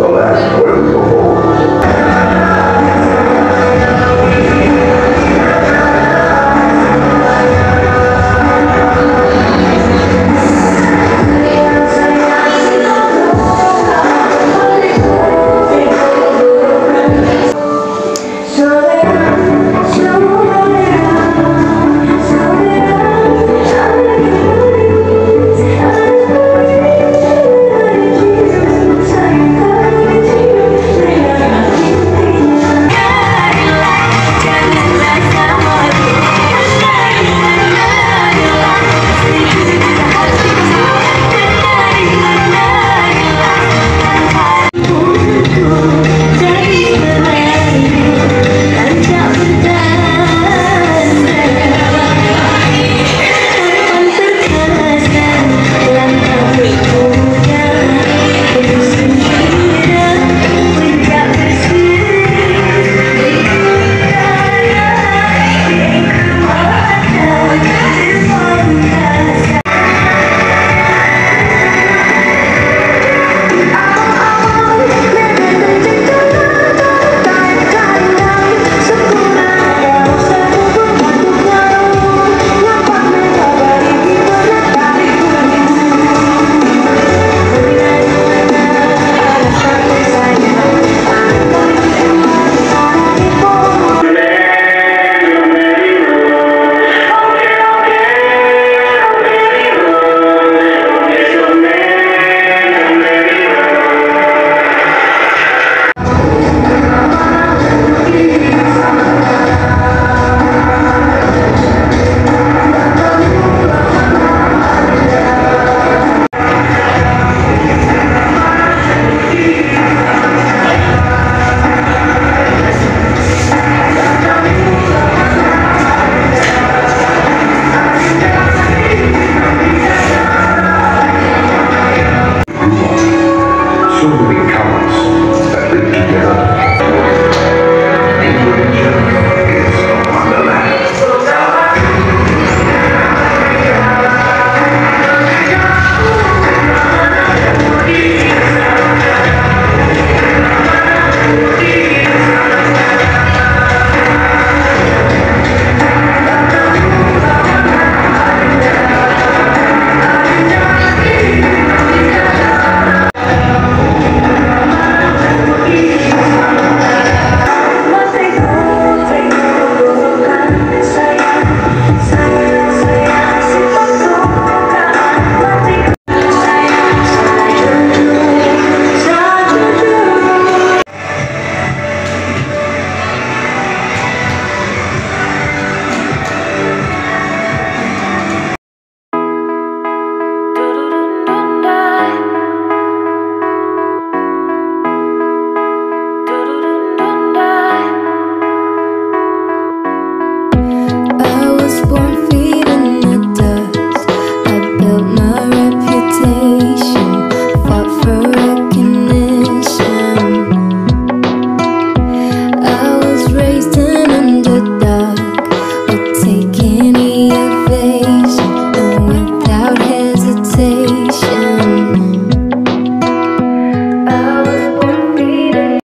The last.